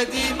Dediğim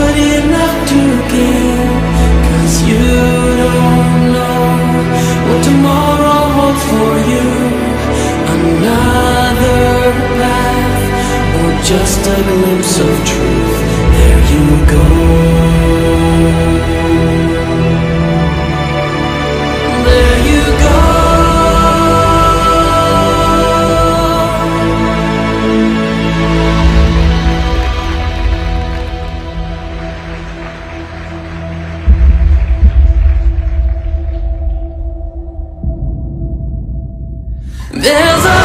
just a glimpse of truth. There you go. There you go. There's a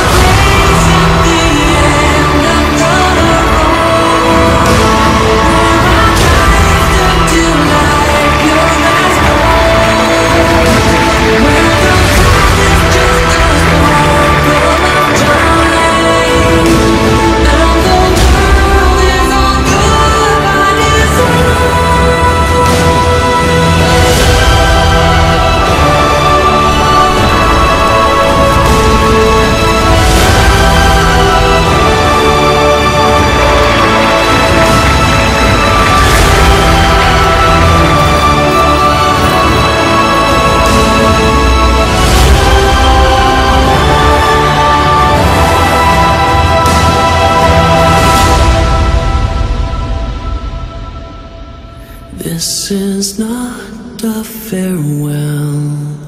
This is not a farewell.